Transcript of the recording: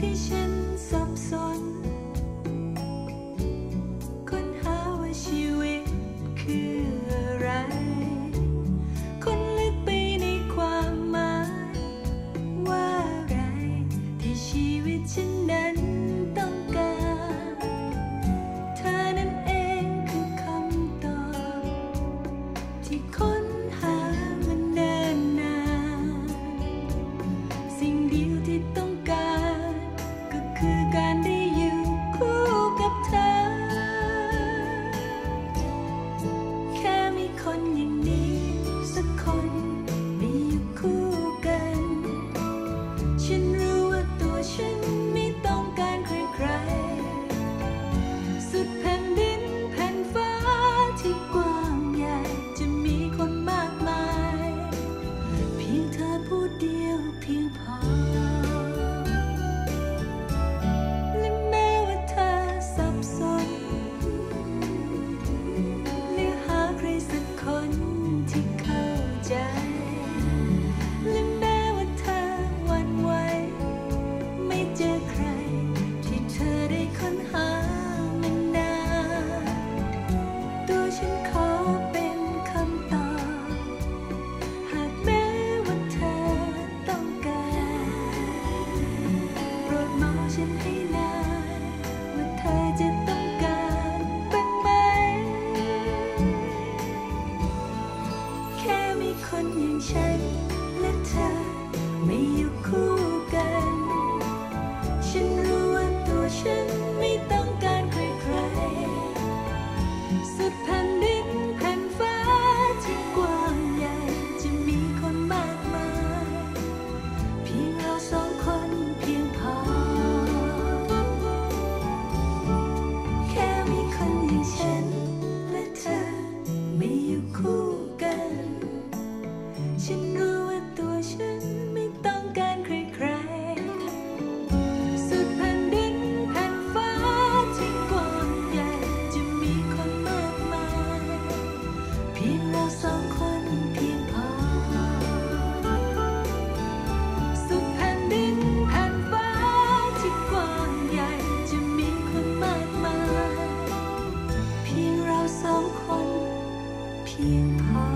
ที่ฉันสับสน 欢迎 to me. สองคนเพียงพอ สุขแผ่นดินแผ่นฟ้าที่กว้างใหญ่จะมีคนมากมาย เพียงเราสองคนเพียงพอ